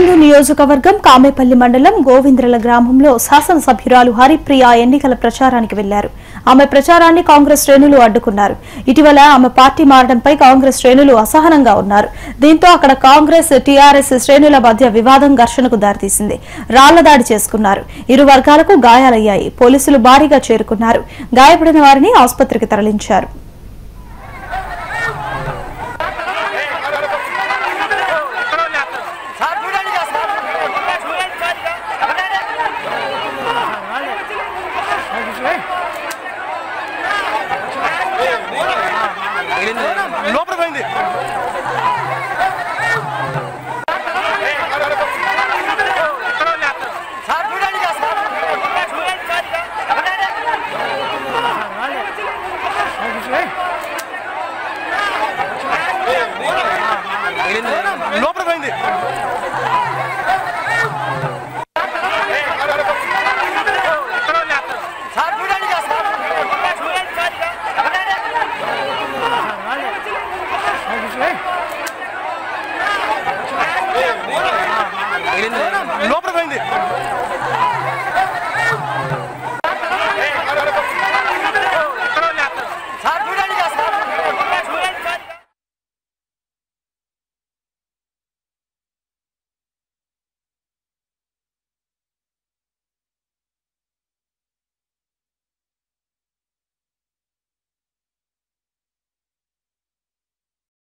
పలందు నియోజకవర్గం కామేపల్లి మండలం గోవింద్రల గ్రామంలో శాసనసభ్యురాలు హరిప్రియ ఎన్నికల ప్రచారానికి వెళ్ళారు. ఆమె ప్రచారాన్ని కాంగ్రెస్ శ్రేణులు అడ్డుకున్నారు. ఇటీవల ఆమె పార్టీ మారడంపై కాంగ్రెస్ శ్రేణులు అసహనంగా ఉన్నారు. దీంతో అక్కడ కాంగ్రెస్ టీఆర్ఎస్ శ్రేణుల మధ్య వివాదం ఘర్షణకు దారితీసింది. రాళ్ళ దాడి చేసుకున్నారు. ఇరు వర్గాలకు గాయాలయ్యాయి. పోలీసులు భారీగా చేరుకున్నారు. గాయపడిన వారిని ఆసుపత్రికి తరలించారు. లోపల పోయింది లోపల పోయింది. não para.